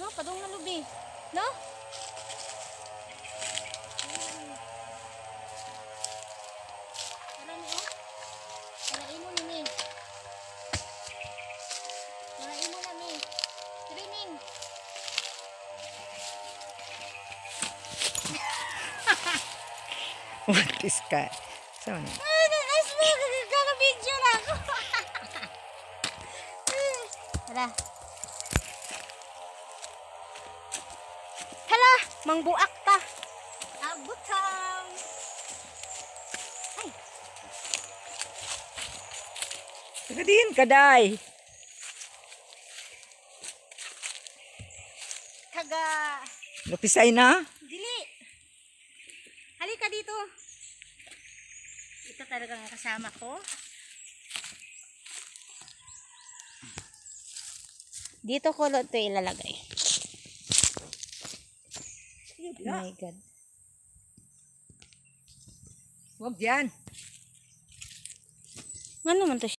No, padong na lubi. No? Tara ni oh. Tara imo ni ni. Tara imo na ni. Trining. What is ka? So, ano? Ay, nice mo. Kaka-video na ako. Tara. Mangbuak ta. Abutang. Ay, Taga din, kaday. taga... Lupisay na. Dili. Halika dito. Ito talagang kasama ko. Dito ko ito ilalagay. My God. Huwag yan. Nga naman to